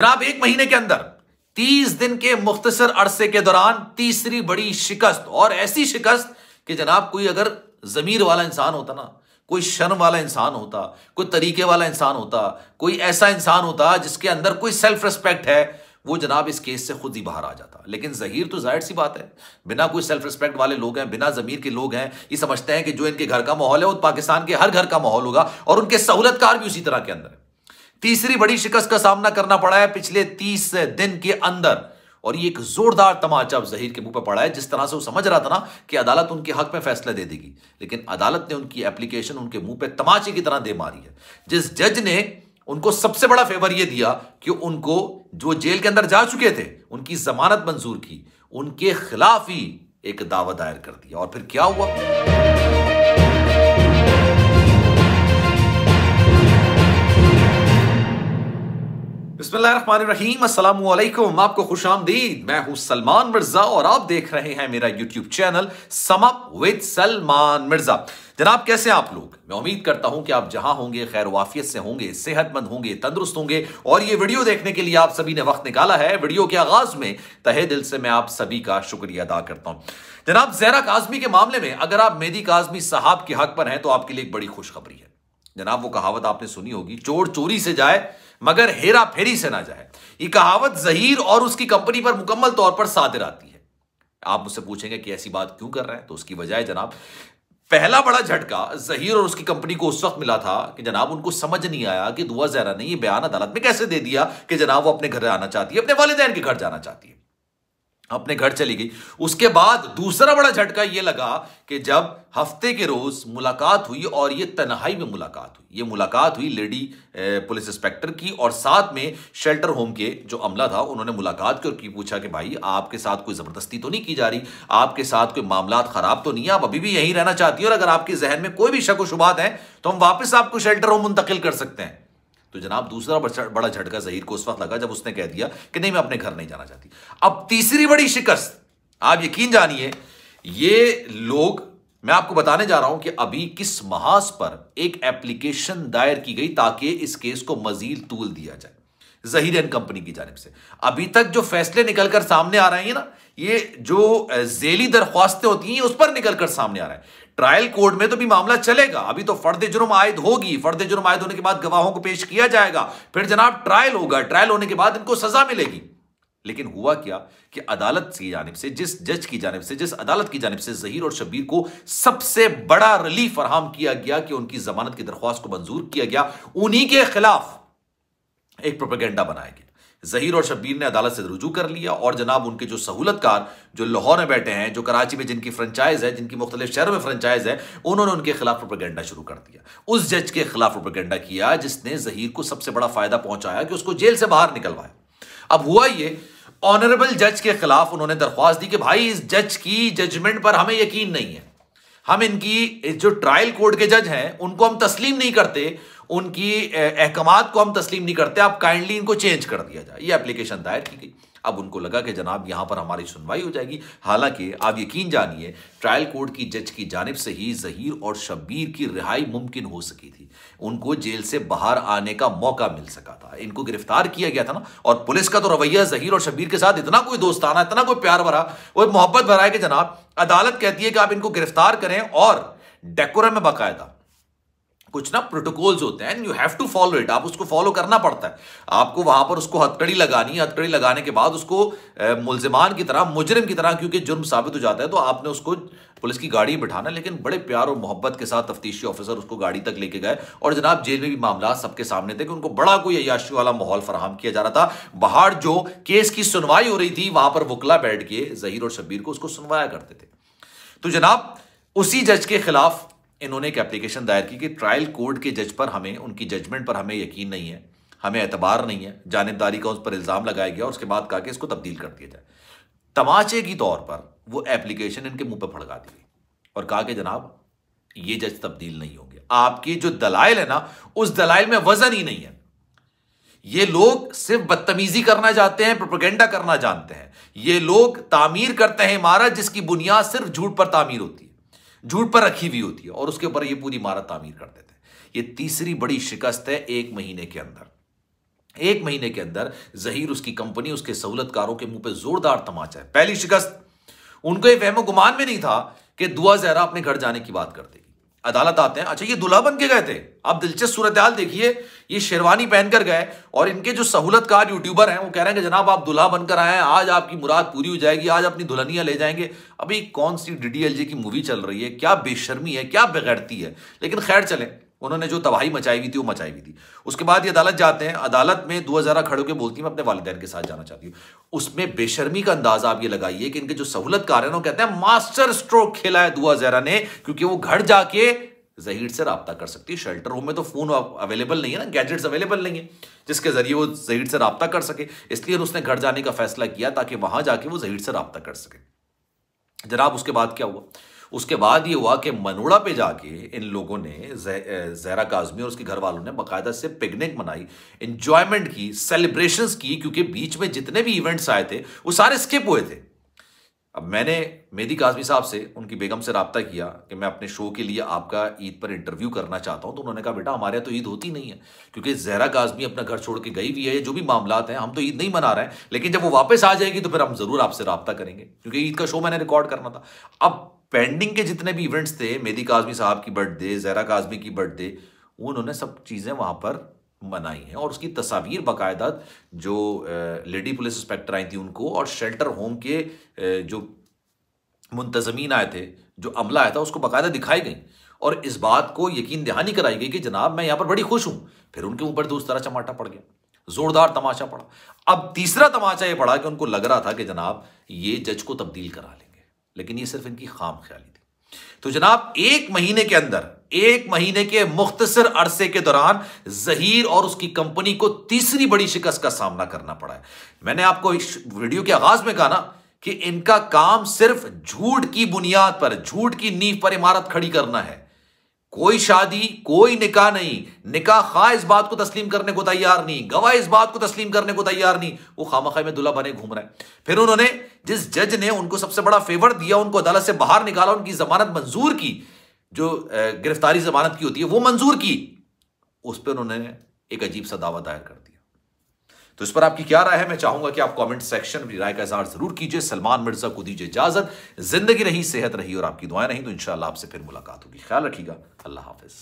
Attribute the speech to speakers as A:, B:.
A: जनाब एक महीने के अंदर, तीस दिन के मुख्तसर अरसे के दौरान तीसरी बड़ी शिकस्त, और ऐसी शिकस्त कि जनाब कोई अगर जमीर वाला इंसान होता ना, कोई शर्म वाला इंसान होता, कोई तरीके वाला इंसान होता, कोई ऐसा इंसान होता जिसके अंदर कोई सेल्फ रिस्पेक्ट है, वो जनाब इस केस से खुद ही बाहर आ जाता। लेकिन जहीर तो ज़ाहिर सी बात है, बिना कोई सेल्फ रिस्पेक्ट वाले लोग हैं, बिना जमीर के लोग हैं, ये समझते हैं कि जो इनके घर का माहौल है, वो पाकिस्तान के हर घर का माहौल होगा, और उनके सहूलतकार भी उसी तरह के अंदर है। तीसरी बड़ी शिकस्त का सामना करना पड़ा है पिछले तीस दिन के अंदर। और ये एक जोरदार तमाचा जहीर के मुँह पर पड़ा है, जिस तरह से वो समझ रहा था ना कि अदालत उनके हक में फैसला दे देगी। लेकिन अदालत ने उनकी एप्लीकेशन उनके मुँह पे तमाचे की तरह दे मारी है। जिस जज ने उनको सबसे बड़ा फेवर यह दिया कि उनको जो जेल के अंदर जा चुके थे, उनकी जमानत मंजूर की, उनके खिलाफ ही एक दावा दायर कर दिया। और फिर क्या हुआ? आपको खुश आमदीद। मैं हूँ सलमान मिर्ज़ा और आप देख रहे हैं मेरा YouTube channel sum up with Salman Mirza. जनाब, कैसे आप लोग? मैं उम्मीद करता हूँ कि आप जहाँ होंगे, खैर वाफियत से होंगे, सेहतमंद होंगे, तंदुरुस्त होंगे। और ये वीडियो देखने के लिए आप सभी ने वक्त निकाला है, वीडियो के आगाज़ में तहे दिल से मैं आप सभी का शुक्रिया अदा करता हूँ। जनाब, जहरा काजमी के मामले में अगर आप मेदी काजमी साहब के हक पर हैं तो आपके लिए एक बड़ी खुशखबरी है। जनाब, वो कहावत आपने सुनी होगी, चोर चोरी से जाए मगर हेरा फेरी से ना जाए। ये कहावत जहीर और उसकी कंपनी पर मुकम्मल तौर पर सादिर आती है। आप मुझसे पूछेंगे कि ऐसी बात क्यों कर रहे हैं? तो उसकी वजह जनाब, पहला बड़ा झटका जहीर और उसकी कंपनी को उस वक्त मिला था कि जनाब, उनको समझ नहीं आया कि दुआ जहरा ने यह बयान अदालत में कैसे दे दिया कि जनाब वो अपने घर आना चाहती है, अपने वालदेन के घर जाना चाहती है। अपने घर चली गई। उसके बाद दूसरा बड़ा झटका यह लगा कि जब हफ़्ते के रोज मुलाकात हुई और ये तनहाई में मुलाकात हुई। ये मुलाकात हुई लेडी पुलिस इंस्पेक्टर की और साथ में शेल्टर होम के जो अमला था, उन्होंने मुलाकात करके पूछा कि भाई, आपके साथ कोई ज़बरदस्ती तो नहीं की जा रही? आपके साथ कोई मामला ख़राब तो नहीं है? आप अभी भी यहीं रहना चाहती हो और अगर आपके जहन में कोई भी शक व शुबात है तो हम वापस आपको शेल्टर होम मुंतकिल कर सकते हैं। तो जनाब दूसरा बड़ा झटका जहीर को उस वक्त लगा जब उसने कह दिया कि नहीं, मैं अपने घर नहीं जाना चाहती। अब तीसरी बड़ी शिकस्त, आप यकीन जानिए, ये लोग, मैं आपको बताने जा रहा हूँ कि अभी किस महाज पर एक एप्लीकेशन दायर की गई ताकि इस केस को मजीद तूल दिया जाए, जहीर एंड कंपनी की जानब से। अभी तक जो फैसले निकलकर सामने आ रहे हैं ना, ये जो जेली दरख्वास्तें होती हैं उस पर निकलकर सामने आ रहा है। ट्रायल कोर्ट में तो भी मामला चलेगा। अभी तो फर्द जुर्म आयद होगी। फर्द जुर्म आयद होने के बाद गवाहों को पेश किया जाएगा। फिर जनाब ट्रायल होगा। ट्रायल होने के बाद इनको सजा मिलेगी। लेकिन हुआ क्या कि अदालत की जानब से, जिस जज की जानब से, जिस अदालत की जानब से जहीर और शबीर को सबसे बड़ा रिलीफ फरहम किया गया कि उनकी जमानत की दरख्वास्त को मंजूर किया गया। उन्हीं के खिलाफ एक प्रोपेगेंडा बनाया गया। जहीर और शब्बीर ने अदालत से रुजू कर लिया और जनाब उनके जो सहूलतकार, जो लाहौर में बैठे हैं, जो कराची में जिनकी फ्रेंचाइज है, जिनकी मुख्तलिफ़ शहरों में फ्रेंचाइज है, उन्होंने उनके खिलाफ प्रोपेगेंडा शुरू कर दिया। उस जज के खिलाफ प्रोपेगेंडा किया जिसने जहीर को सबसे बड़ा फ़ायदा पहुँचाया कि उसको जेल से बाहर निकलवाया। अब हुआ ये ऑनरेबल जज के खिलाफ उन्होंने दरख्वास्त दी कि भाई इस जज की जजमेंट पर हमें यकीन नहीं है। हम इनकी जो ट्रायल कोर्ट के जज हैं, उनको हम तस्लीम नहीं करते, उनकी अहकाम को हम तस्लीम नहीं करते, आप काइंडली इनको चेंज कर दिया जाए। ये एप्लीकेशन दायर की गई। अब उनको लगा कि जनाब यहाँ पर हमारी सुनवाई हो जाएगी। हालाँकि आप यकीन जानिए, ट्रायल कोर्ट की जज की जानब से ही जहीर और शब्बीर की रिहाई मुमकिन हो सकी थी। उनको जेल से बाहर आने का मौका मिल सका था। इनको गिरफ़्तार किया गया था ना, और पुलिस का तो रवैया जहीर और शब्बीर के साथ इतना कोई दोस्ताना इतना कोई प्यार भरा, वो मोहब्बत भरा है कि जनाब, अदालत कहती है कि आप इनको गिरफ़्तार करें और डेकोरम में बाकायदा कुछ ना प्रोटोकॉल्स होते हैं you have to follow it आप उसको फॉलो करना पड़ता है। आपको वहाँ पर उसको हथकड़ी लगानी है। हथकड़ी लगाने के बाद उसको मुलजमान की तरह, मुजरिम की तरह, क्योंकि जुर्म साबित हो जाता है तो आपने उसको पुलिस की गाड़ी बिठाना लेकिन बड़े प्यार और मोहब्बत के साथ तफ्तीशी ऑफिसर उसको गाड़ी तक लेके गए और जनाब, जेल में भी मामला सबके सामने थे कि उनको बड़ा कोई अयाशी वाला माहौल फराहम किया जा रहा था। बाहर जो केस की सुनवाई हो रही थी, वहाँ पर वकला बैठ के, जहीर और शब्बीर को उसको सुनवाया करते थे। तो जनाब, उसी जज के खिलाफ इन्होंने एक एप्लीकेशन दायर की कि ट्रायल कोर्ट के जज पर हमें, उनकी जजमेंट पर हमें यकीन नहीं है, हमें एतबार नहीं है, जानबदारी का उस पर इल्ज़ाम लगाया गया और उसके बाद कहा कि इसको तब्दील कर दिया जाए। तमाचे की तौर पर वो एप्लीकेशन इनके मुँह पर फड़का दी और कहा कि जनाब, ये जज तब्दील नहीं होंगे। आपकी जो दलाइल है ना, उस दलाइल में वज़न ही नहीं है। ये लोग सिर्फ़ बदतमीजी करना चाहते हैं प्रोपोगेंडा करना जानते हैं। ये लोग तामीर करते हैं इमारत जिसकी बुनियाद सिर्फ़ झूठ पर तामीर होती है। झूठ पर रखी हुई होती है और उसके ऊपर ये पूरी इमारत तामीर कर देते हैं। ये तीसरी बड़ी शिकस्त है एक महीने के अंदर। एक महीने के अंदर जहीर उसकी कंपनी उसके सहूलतकारों के मुँह पे जोरदार तमाचा है। पहली शिकस्त, उनको ये वहमो गुमान में नहीं था कि दुआ जहरा अपने घर जाने की बात करते अदालत आते हैं। अच्छा ये दुल्हा बन के गए थे। आप दिलचस्प सूरत हाल देखिए। ये शेरवानी पहनकर गए और इनके जो सहूलतकार यूट्यूबर हैं, वो कह रहे हैं कि, जनाब, आप दुल्हा बनकर आए हैं। आज आपकी मुराद पूरी हो जाएगी। आज अपनी दुल्हनिया ले जाएँगे। अभी कौन सी डी की मूवी चल रही है? क्या बेशर्मी है? क्या बेगैरती है? लेकिन खैर, चलें। उन्होंने जो तबाही मचाई हुई थी, वो मचाई हुई थी। उसके बाद ये अदालत जाते हैं। अदालत में दो हज़ार खड़े होकर बोलती मैं अपने वालदेन के साथ जाना चाहती हूँ। उसमें बेशर्मी का अंदाज़ा आप ये लगाइए कि इनके जो सहूलतकार हैं कहते हैं, मास्टर स्ट्रोक खेला है दुआ जहरा ने, क्योंकि वो घर जाके जहीर से रब्ता कर सकती है। शेल्टर होम में तो फ़ोन अवेलेबल नहीं है ना, गैजेट्स अवेलेबल नहीं है, जिसके ज़रिए वो जहीर से रब्ता कर सके। इसलिए उसने घर जाने का फैसला किया ताकि वहाँ जाके वो जहीर से रब्ता कर सके। जनाब, उसके बाद क्या हुआ? उसके बाद ये हुआ कि मनोड़ा पे जाके इन लोगों ने जहरा काजमी और उसके घर वालों ने बाकायदा से पिकनिक मनाई इंजॉयमेंट की सेलिब्रेशंस की, क्योंकि बीच में जितने भी इवेंट्स आए थे, वो सारे स्किप हुए थे। अब मैंने मेदी काजमी साहब से उनकी बेगम से रबता किया कि मैं अपने शो के लिए आपका ईद पर इंटरव्यू करना चाहता हूँ तो उन्होंने कहा, बेटा, हमारे यहाँ तो ईद होती नहीं है, क्योंकि जहरा काजमी अपना घर छोड़ के गई हुई है जो भी मामला हैं, हम तो ईद नहीं मना रहे हैं, लेकिन जब वो वापस आ जाएगी तो फिर हम ज़रूर आपसे रबता करेंगे, क्योंकि ईद का शो मैंने रिकॉर्ड करना था। अब पेंडिंग के जितने भी इवेंट्स थे मेदी काजमी साहब की बर्थडे जहरा काजमी की बर्थडे उन्होंने सब चीज़ें वहाँ पर मनाई हैं। और उसकी तस्वीर, बाकायदा जो लेडी पुलिस इंस्पेक्टर आई थी उनको और शेल्टर होम के जो मुंतजमीन आए थे, जो अमला आया था, उसको बाकायदा दिखाई गई। और इस बात को यकीन दहानी कराई गई कि जनाब, मैं यहाँ पर बड़ी खुश हूँ। फिर उनके ऊपर दूसरा चमाटा पड़ गया, जोरदार तमाशा पड़ा। अब तीसरा तमाशा ये पड़ा कि उनको लग रहा था कि जनाब, ये जज को तब्दील करा लेंगे लेकिन ये सिर्फ़ इनकी खाम ख्याली थी। तो जनाब, एक महीने के अंदर, एक महीने के मुख्तसर अरसे के दौरान जहीर और उसकी कंपनी को तीसरी बड़ी शिकस्त का सामना करना पड़ा है। मैंने आपको इस वीडियो के आगाज़ में कहा ना कि इनका काम सिर्फ़ झूठ की बुनियाद पर, झूठ की नींव पर इमारत खड़ी करना है। कोई शादी, कोई निकाह नहीं। निकाह खा इस बात को तस्लीम करने को तैयार नहीं। गवाह इस बात को तस्लीम करने को तैयार नहीं। वो खामा में दुल्हा बने घूम रहे हैं। फिर उन्होंने जिस जज ने उनको सबसे बड़ा फेवर दिया, उनको अदालत से बाहर निकाला, उनकी जमानत मंजूर की, जो गिरफ्तारी जमानत की होती है, वो मंजूर की। उस पर उन्होंने एक अजीब सा दावा दायर कर दिया। तो इस पर आपकी क्या राय है? मैं चाहूँगा कि आप कमेंट सेक्शन में राय का इजहार ज़रूर कीजिए। सलमान मिर्ज़ा को दीजिए इजाज़त। ज़िंदगी रही सेहत रही और आपकी दुआएँ रही तो इनशाला आपसे फिर मुलाकात होगी। ख्याल रखिएगा। अल्लाह हाफिज।